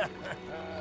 Ha ha ha!